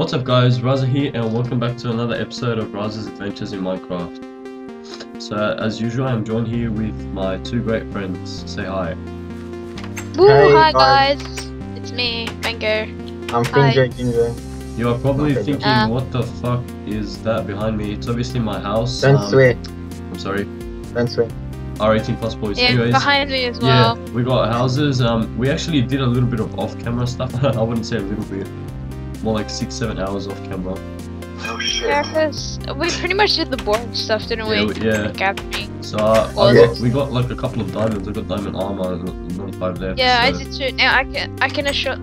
What's up guys, Razza here and welcome back to another episode of Razza's Adventures in Minecraft. So as usual I'm joined here with my two great friends. Say hi. Woo, Hey, hi guys. guys. It's me, Mango. I'm Hi. Finjo Ginger. You are probably Okay, thinking Uh, what the fuck is that behind me? It's obviously my house. Don't um, swear. I'm sorry. Don't swear. R18 plus boys. Yeah, Anyways, behind me as well. yeah, we got houses. Um, we actually did a little bit of off-camera stuff. I wouldn't say a little bit, more like six, seven hours off camera. Oh Yeah, because we pretty much did the boring stuff, didn't Yeah, we? we- yeah. Gathering. So uh, Well, I got, we got like a couple of diamonds. I got diamond armor, and not five left. Yeah, I did too. Now I can I can assure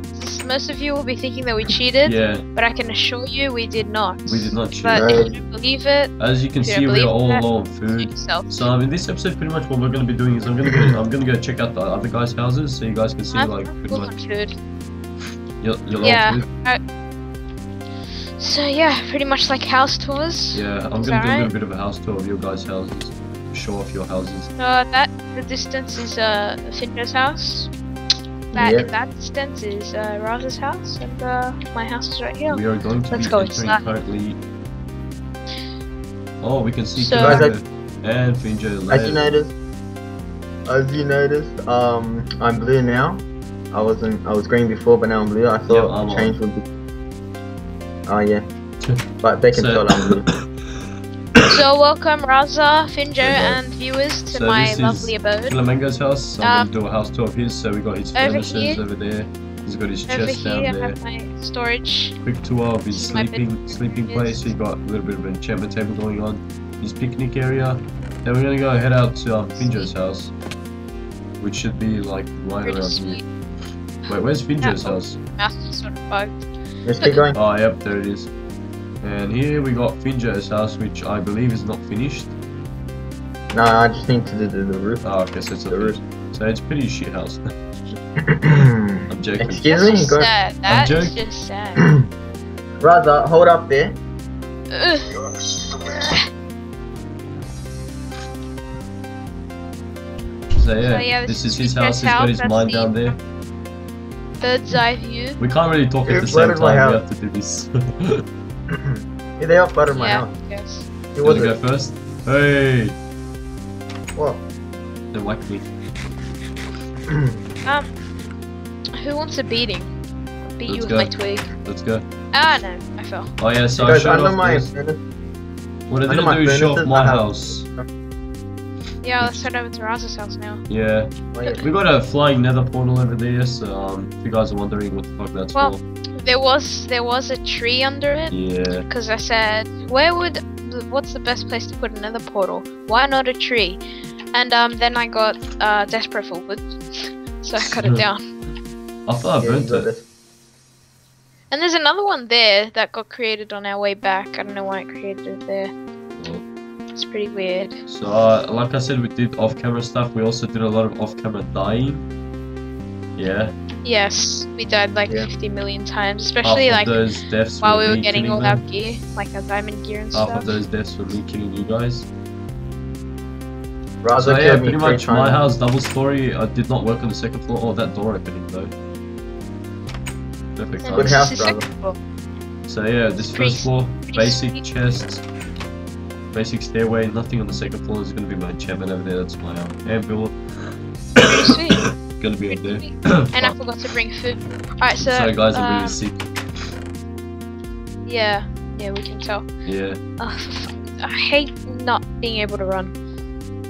most of you will be thinking that we cheated, Yeah, but I can assure you we did not. we did not cheat. But Right. if you don't believe it, As you can you see, we are believe all low on food. So um, in this episode, pretty much what we're gonna be doing is I'm gonna go, I'm gonna go check out the other guys' houses so you guys can see I'm like pretty full on much food. your your low Yeah. On food. So yeah, pretty much like house tours. Yeah, I'm Is gonna that do a bit of a house tour of your guys' houses. Show off your houses. So that the distance is uh Finder's house. That Yep. in that distance is uh Raz's house, and uh my house is right here. We are going to Let's be go entering currently. Oh, we can see So- Kinaga and Finjo As you noticed, as you noticed, um, I'm blue now. I wasn't. I was green before, but now I'm blue. I Yeah, thought I'm the change would be. Oh yeah. But they can So- tell I'm. So welcome Razza, Finjo, Hey, and viewers to So my this is- lovely abode. Flamingo's house. I'm Um, gonna do a house tour of his. So we got his over furnaces here- over there. He's got his Over chest here down I there. have my storage. quick tour of his This is my sleeping sleeping Yes. place. We got a little bit of an enchantment table going on. His picnic area. Then we're gonna go head out to um, Finjo's house, which should be like right Pretty around sweet. here. Wait, where's Finjo's house? Mouse is sort of bugged. Let's keep going. Oh, yep, there it is. And here we got Finjo's house, which I believe is not finished. No, I just need to do the, the roof. Oh, okay, so it's a The roof. So it's pretty shit house. I'm joking. Excuse That's me. just Go. sad. That is joking. just sad. Razza, hold up there. So yeah, yeah, this this is is his house. He's got his that's mine down there. Bird's eye view. We can't really talk at the same time. We have to do this. Yeah, they are part of my yeah, house. yes. It You was wanna go first? Hey, What? don't whack me. Um, who wants a beating? I'll beat Let's you with go. my twig. Let's go. Ah no, I fell. Oh yeah, so I Guys, showed off my this. What I under didn't do is show off my I have- house. Yeah, let's head over to Raz's house now. Yeah, yeah. we got a flying nether portal over there. So um, if you guys are wondering what the fuck that's Well- for, There was there was a tree under it yeah, because I said, where would what's the best place to put another portal? Why not a tree? And um, then I got uh, desperate for wood, so I cut it down. I thought I Yeah, burnt you it. And there's another one there that got created on our way back. I don't know why it created it there. Well, It's pretty weird. So uh, like I said, we did off-camera stuff. We also did a lot of off-camera dying. Yeah, Yes, we died like Yeah. 50 million times, especially of like those deaths while we were getting all them. our gear, like our diamond gear and Half stuff. of those deaths were me killing you guys. Razza So yeah, pretty three much my house, double story. I did not work on the second floor. Oh, that door opening though. Perfect. Good house, brother. second floor. So yeah, this Pretty- first floor, pretty basic sweet. chest, basic stairway. Nothing on the second floor. There's gonna be my enchantment over there. That's my um. Sweet. gonna be up there. And I forgot to bring food. Alright, so. Sorry guys, I'm um, really sick. Yeah, yeah, we can tell. Yeah. Ugh, I hate not being able to run.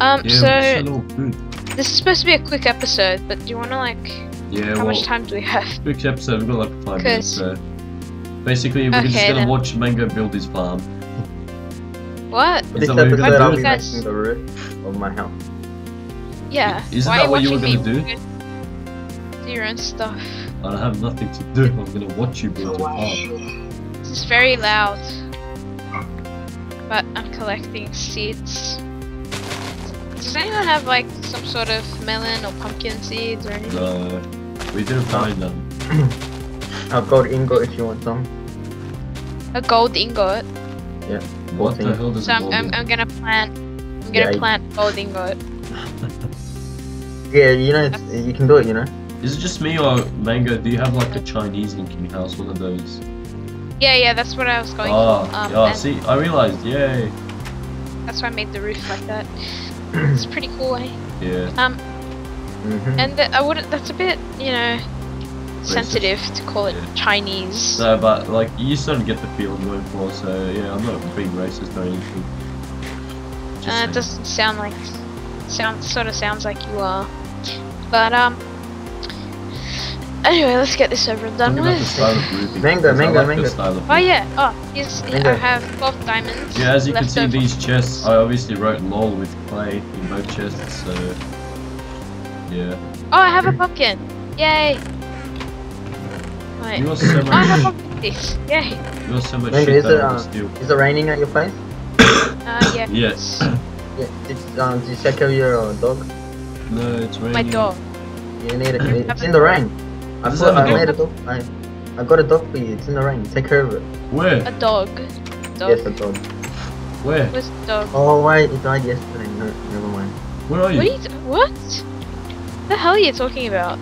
Um, Yeah, so we should all good. this is supposed to be a quick episode, but do you want to like? Yeah, how well, much time do we have? quick episode. We've got like five minutes. So basically, we're Okay, just gonna then. watch Mango build his farm. What? Is This that what you're episode, gonna I'll be Guys- making the roof of my house. Yeah. Isn't why that are what you were watching gonna me Do your own stuff. I don't have nothing to do. I'm gonna watch you build your farm. This is very loud. But I'm collecting seeds. Does anyone have like some sort of melon or pumpkin seeds or anything? No, we didn't find them. I've got ingot if you want some. A gold ingot. What the hell does So it I'm, I'm. I'm gonna plant. I'm gonna Yeah, plant gold ingot. Yeah, you know, you can do it, you know. Is it just me or Mango? Do you have like a Chinese looking house? One of those. Yeah, yeah, that's what I was going Oh, for. Um, yeah, see, I realized, yay. that's why I made the roof like that. it's pretty cool, eh? Yeah. Um, Mhm. and th- I wouldn't. That's a bit, you know, sensitive to call it Yeah. Chinese. No, but like you sort of get the feel I'm going for, so yeah, I'm not being racist or anything. Just Uh, saying. it doesn't sound like sounds sort of sounds like you are. But um. Anyway, let's get this over and done Talking about the with. style of roofing, Mango, mango, like mango. Oh yeah. Oh, here's, Mango. I have 12 diamonds. Yeah, as you can see, over. these chests, I obviously wrote LOL with clay in both chests, so yeah. Oh, I have a pumpkin. Yay. Wait. You got so Oh, I have much, pumpkin this. Yay. you got so much Mango, shit is that it, I uh, can steal. Is it raining at your place? Uh, yeah. Yes. Yeah. Did, um, did you check out your uh, dog? No, it's raining. My dog. You need it. It's in the rain. I Does put, that have I a made a dog. I, I got a dog for you. It's in the rain. Take care of it. Where? A dog. Dog. Yes, a dog. Where? Where's the dog? Oh wait, it died yesterday. No, never mind. Where are you? What? Are you what? What the hell are you talking about?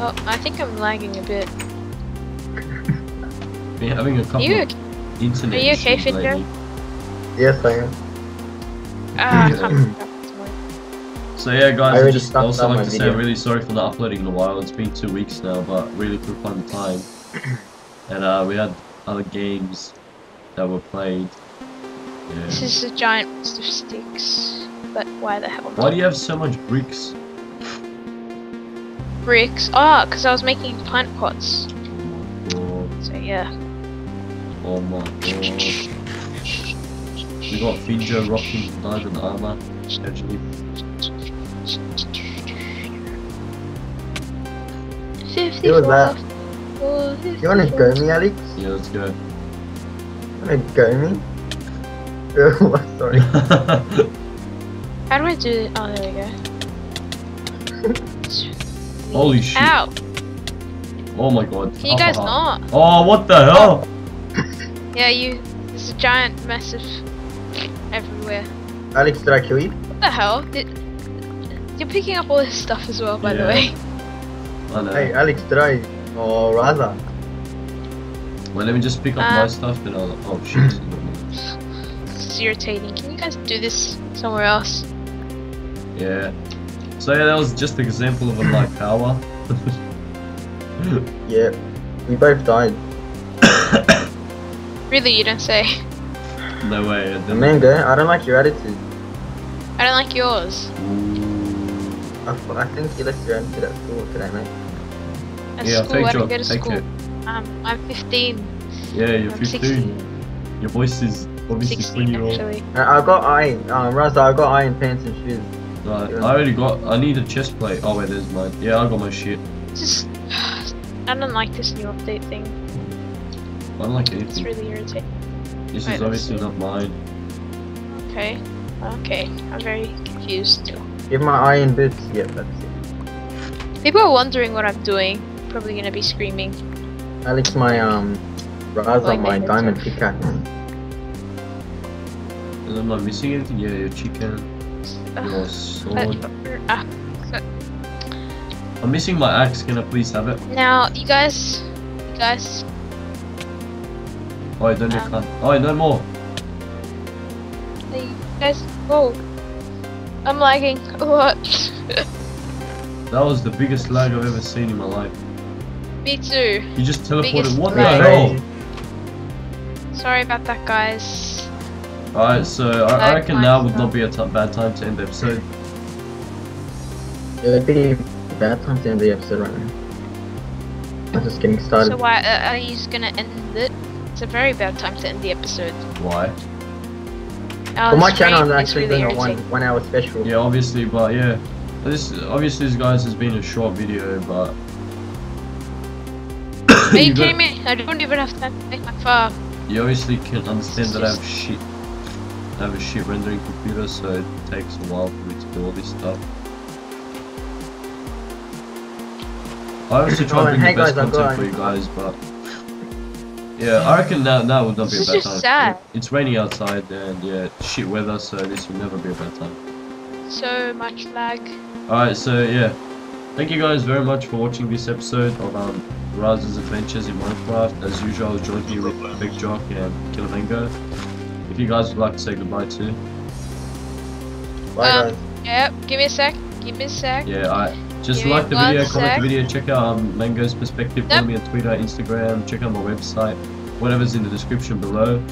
Oh, I think I'm lagging a bit. Been having a Are couple you of internet are you okay, issues Finjo? Yes, I am. Ah, I Yeah. can't remember this one. So yeah, guys, I already just also like my to say. I'm really sorry for not uploading in a while. It's been two weeks now, but really could find the time. and uh, we had other games that were played. This is a giant list of sticks, but why the hell? Why do you have so much bricks? Bricks? Ah, because I was making plant pots. Oh my god. So yeah. Oh my god. We got Finjo rocking diamond armor. Actually, Fifty was that? four. You wanna go me, Alex? yeah, let's go. You wanna go me? Oh, sorry. How do I do it? Oh, there we go. Holy shit. Ow! oh my god. Can you guys not? Oh, what the hell? Yeah, you. There's a giant massive everywhere. Alex, did I kill you? What the hell? Did, you're picking up all this stuff as well, by the way. I know. Hey, Alex, did I? Or rather, Well, let me just pick up my Um, stuff and I'll. Oh shit. It's irritating. Can you guys do this somewhere else? Yeah. So yeah, that was just an example of a light power. yeah, we both died. Really, you don't say. no way. I didn't. Mango, I don't like your attitude. I don't like yours. I, I, f- I think you left your attitude at school today, mate. At Yeah, school, I take don't job. go to Take school. it. Um, I'm 15. Yeah, you're I'm 15. 16. Your voice is obviously 16 20 year old. actually. I, I got iron, um, Razza, I got iron pants and shoes. Right, Yeah. I already got. I need a chest plate. Oh wait, there's mine. Yeah, I got my shit. Just, I don't like this new update thing. I don't like it. It's really irritating. This Wait, is obviously see. not mine. Okay. Okay. I'm very confused still. Give my iron bits. Yep, that's it. People are wondering what I'm doing. Probably gonna be screaming. Alex, my um, Razza, Like my my diamond headset. pickaxe. And I'm not missing anything. Yeah, your chicken, your Ugh, sword. ah. I'm missing my axe. Can I please have it? Now, you guys, you guys, Oh, I don't need Um, cut. Oh, no more. you guys, whoa. I'm lagging. What? That was the biggest lag I've ever seen in my life. Me too. You just teleported. Biggest What the hell? Sorry about that, guys. Alright, so I, I reckon now would not be a t- bad time to end the episode. It would be a bad time to end the episode right now. I'm just getting started. So why uh, are you just gonna end it? It's a very bad time to end the episode. Why? Our For my channel, I'm is actually really doing a one one hour special. Yeah, obviously, but yeah. This obviously, this guys has been a short video, but. Are you got- kidding me? I don't even have time to make my farm. You obviously can understand that I have shit. I have a shit rendering computer, so it takes a while for me to do all this stuff. I obviously try and and bring the best content for you guys, but yeah, I reckon now now would not be a bad just time. sad. It's raining outside and yeah, shit weather, so this will never be a bad time. So much lag. Alright, so yeah. Thank you guys very much for watching this episode of um Raz's Adventures in Minecraft. As usual, I was joined here with Big Jock and Killermango. If you guys would like to say goodbye too. Bye Um, guys. Yep, give me a sec. Give me a sec. Yeah, I just Give like the one video, comment the video, check out um, Mango's perspective, follow Yep. me on Twitter, Instagram, check out my website, whatever's in the description below.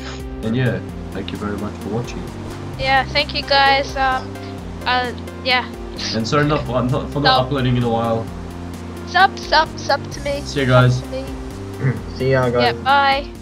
And yeah, thank you very much for watching. Yeah, thank you guys. Um, uh, yeah. And sorry not for, not, for not uploading in a while. Sub, sub, sub to me. See you guys. See y'all guys. Yeah, bye.